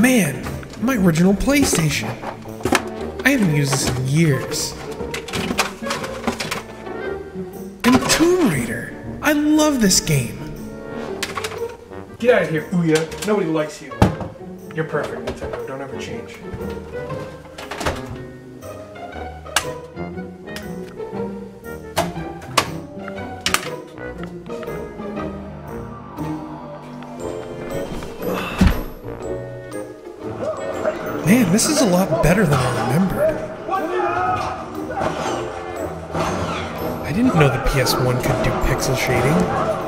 man, my original PlayStation. I haven't used this in years. And Tomb Raider. I love this game. Get out of here, Ouya. Nobody likes you. You're perfect, Nintendo. Don't ever change. Man, this is a lot better than I remembered. I didn't know the PS1 could do pixel shading.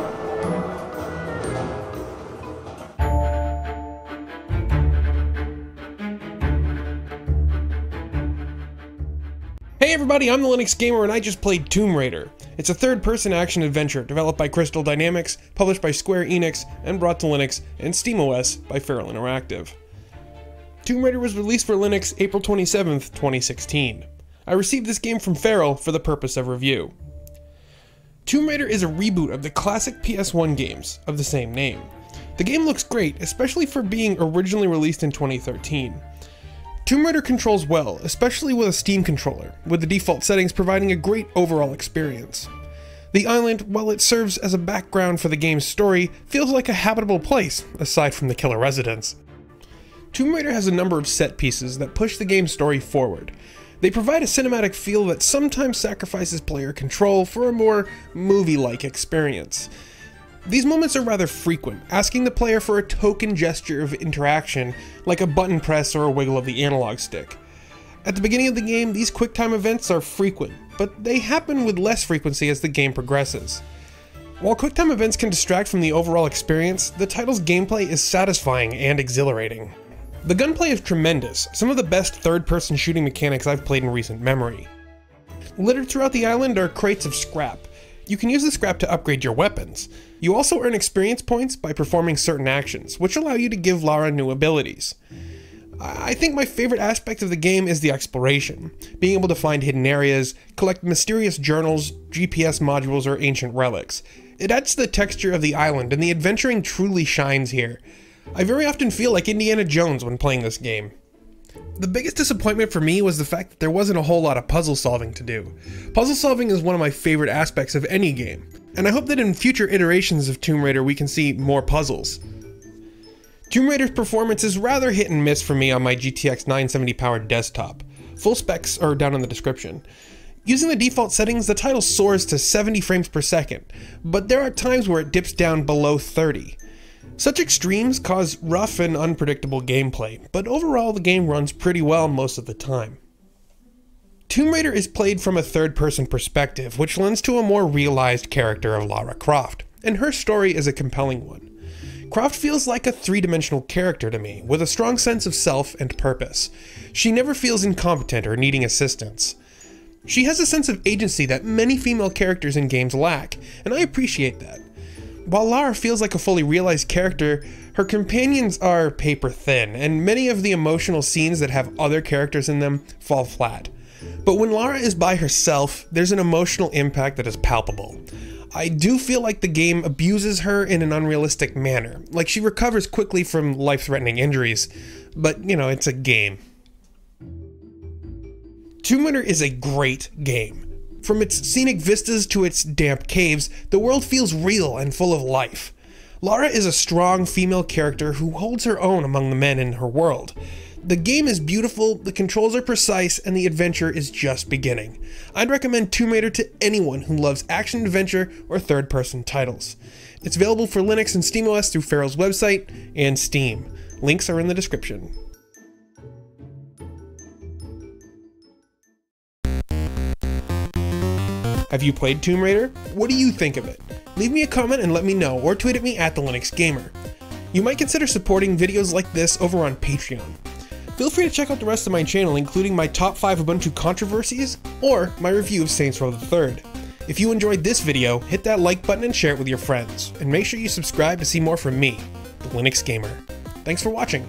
Hey everybody, I'm the Linux Gamer and I just played Tomb Raider. It's a third-person action adventure developed by Crystal Dynamics, published by Square Enix, and brought to Linux and SteamOS by Feral Interactive. Tomb Raider was released for Linux April 27, 2016. I received this game from Feral for the purpose of review. Tomb Raider is a reboot of the classic PS1 games of the same name. The game looks great, especially for being originally released in 2013. Tomb Raider controls well, especially with a Steam controller, with the default settings providing a great overall experience. The island, while it serves as a background for the game's story, feels like a habitable place, aside from the killer residents. Tomb Raider has a number of set pieces that push the game's story forward. They provide a cinematic feel that sometimes sacrifices player control for a more movie-like experience. These moments are rather frequent, asking the player for a token gesture of interaction, like a button press or a wiggle of the analog stick. At the beginning of the game, these QuickTime events are frequent, but they happen with less frequency as the game progresses. While QuickTime events can distract from the overall experience, the title's gameplay is satisfying and exhilarating. The gunplay is tremendous, some of the best third-person shooting mechanics I've played in recent memory. Littered throughout the island are crates of scrap, you can use the scrap to upgrade your weapons. You also earn experience points by performing certain actions, which allow you to give Lara new abilities. I think my favorite aspect of the game is the exploration, being able to find hidden areas, collect mysterious journals, GPS modules, or ancient relics. It adds to the texture of the island, and the adventuring truly shines here. I very often feel like Indiana Jones when playing this game. The biggest disappointment for me was the fact that there wasn't a whole lot of puzzle solving to do. Puzzle solving is one of my favorite aspects of any game, and I hope that in future iterations of Tomb Raider we can see more puzzles. Tomb Raider's performance is rather hit and miss for me on my GTX 970 powered desktop. Full specs are down in the description. Using the default settings, the title soars to 70 frames per second, but there are times where it dips down below 30. Such extremes cause rough and unpredictable gameplay, but overall the game runs pretty well most of the time. Tomb Raider is played from a third-person perspective, which lends to a more realized character of Lara Croft, and her story is a compelling one. Croft feels like a three-dimensional character to me, with a strong sense of self and purpose. She never feels incompetent or needing assistance. She has a sense of agency that many female characters in games lack, and I appreciate that. While Lara feels like a fully realized character, her companions are paper thin, and many of the emotional scenes that have other characters in them fall flat. But when Lara is by herself, there's an emotional impact that is palpable. I do feel like the game abuses her in an unrealistic manner, like she recovers quickly from life-threatening injuries, but you know, it's a game. Tomb Raider is a great game. From its scenic vistas to its damp caves, the world feels real and full of life. Lara is a strong female character who holds her own among the men in her world. The game is beautiful, the controls are precise, and the adventure is just beginning. I'd recommend Tomb Raider to anyone who loves action adventure or third person titles. It's available for Linux and SteamOS through Feral's website and Steam. Links are in the description. Have you played Tomb Raider? What do you think of it? Leave me a comment and let me know, or tweet at me at the Linux Gamer. You might consider supporting videos like this over on Patreon. Feel free to check out the rest of my channel, including my top 5 Ubuntu controversies, or my review of Saints Row III. If you enjoyed this video, hit that like button and share it with your friends, and make sure you subscribe to see more from me, the Linux Gamer. Thanks for watching.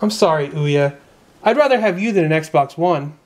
I'm sorry, Ouya. I'd rather have you than an Xbox One.